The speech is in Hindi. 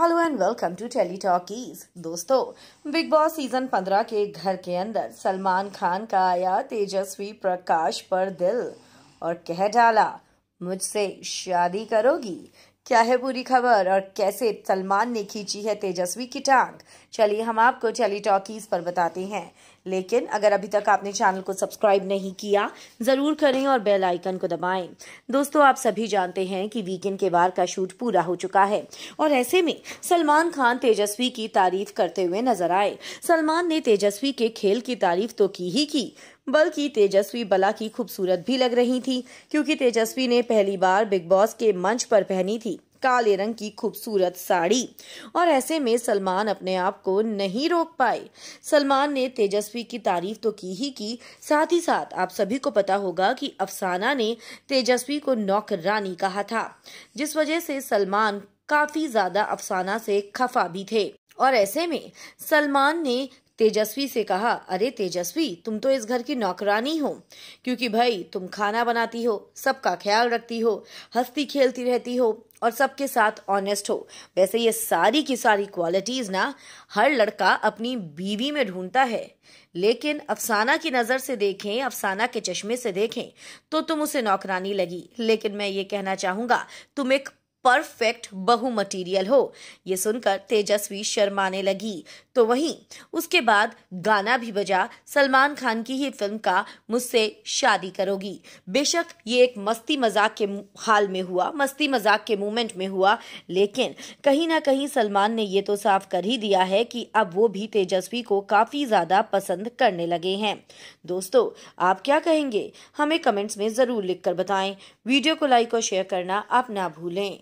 Hello and welcome to tele talkies दोस्तों, बिग बॉस सीज़न 15 के घर के अंदर सलमान खान का आया तेजस्वी प्रकाश पर दिल और कह डाला, मुझसे शादी करोगी? क्या है पूरी खबर और कैसे सलमान ने खींची है तेजस्वी की टांग? चलिए हम आपको चली टॉकीज पर बताते हैं। लेकिन अगर अभी तक आपने चैनल को सब्सक्राइब नहीं किया, ज़रूर करें और बेल आइकन को दबाएँ। दोस्तों, आप सभी जानते हैं कि वीकेंड के बार का शूट पूरा हो चुका है और ऐसे में सलमान खान तेजस्वी की तारीफ़ करते हुए नज़र आए। सलमान ने तेजस्वी के खेल की तारीफ़ तो की ही की बल्कि तेजस्वी बला की खूबसूरत भी लग रही थी, क्योंकि तेजस्वी ने पहली बार बिग बॉस के मंच पर पहनी थी काले रंग की खूबसूरत साड़ी। और ऐसे में सलमान अपने आप को नहीं रोक पाए। सलमान ने तेजस्वी की तारीफ़ तो की ही की, साथ ही साथ आप सभी को पता होगा कि अफसाना ने तेजस्वी को नौकरानी कहा था, जिस वजह से सलमान काफ़ी ज़्यादा अफसाना से खफा भी थे। और ऐसे में सलमान ने तेजस्वी से कहा, अरे तेजस्वी, तुम तो इस घर की नौकरानी हो, क्योंकि भाई, तुम खाना बनाती हो, सबका ख्याल रखती हो, हंसती खेलती रहती हो और सबके साथ ऑनेस्ट हो। वैसे ये सारी की सारी क्वालिटीज ना, हर लड़का अपनी बीवी में ढूंढता है। लेकिन अफसाना की नज़र से देखें, अफसाना के चश्मे से देखें तो तुम उसे नौकरानी लगी। लेकिन मैं ये कहना चाहूँगा, तुम एक परफेक्ट बहु मटीरियल हो। ये सुनकर तेजस्वी शर्माने लगी। तो वहीं उसके बाद गाना भी बजा। सलमान खान की ही फ़िल्म का मुझसे शादी करोगी। बेशक ये एक मस्ती मज़ाक के हाल में हुआ, मस्ती मज़ाक के मोमेंट में हुआ, लेकिन कहीं ना कहीं सलमान ने ये तो साफ़ कर ही दिया है कि अब वो भी तेजस्वी को काफ़ी ज़्यादा पसंद करने लगे हैं। दोस्तों, आप क्या कहेंगे? हमें कमेंट्स में ज़रूर लिखकर बताएँ। वीडियो को लाइक और शेयर करना आप ना भूलें।